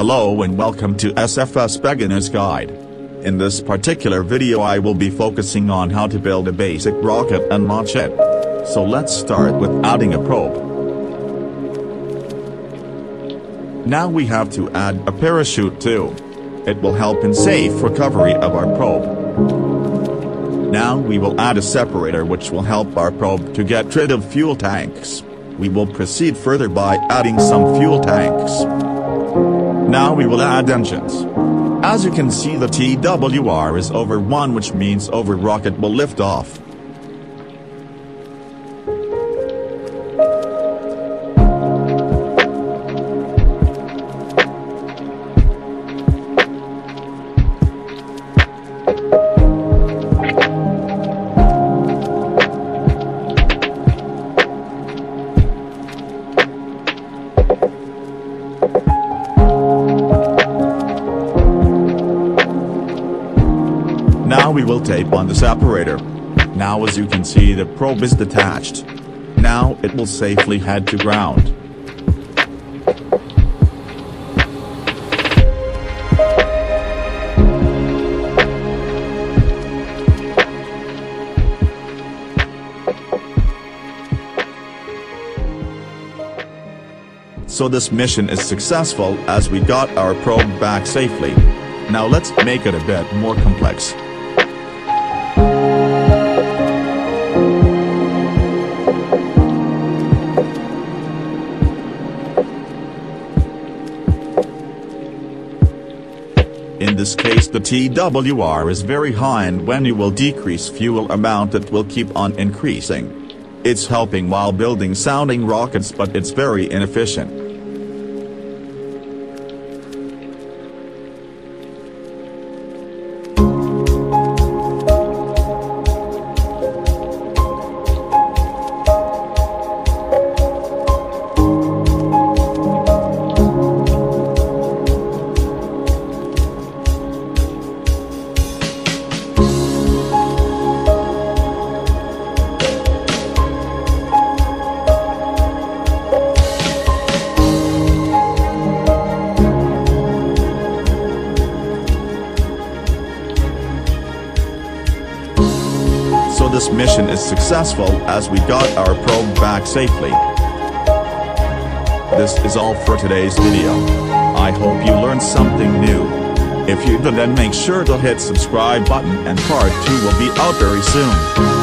Hello and welcome to SFS Beginner's Guide. In this particular video I will be focusing on how to build a basic rocket and launch it. So let's start with adding a probe. Now we have to add a parachute too. It will help in safe recovery of our probe. Now we will add a separator which will help our probe to get rid of fuel tanks. We will proceed further by adding some fuel tanks. Now we will add engines. As you can see the TWR is over 1 which means over rocket will lift off. Now we will tape on the separator. Now as you can see the probe is detached. Now it will safely head to ground. So this mission is successful as we got our probe back safely. Now let's make it a bit more complex. In this case the TWR is very high and when you will decrease fuel amount it will keep on increasing. It's helping while building sounding rockets but it's very inefficient. This mission is successful as we got our probe back safely. This is all for today's video. I hope you learned something new. If you did then make sure to hit subscribe button and part 2 will be out very soon.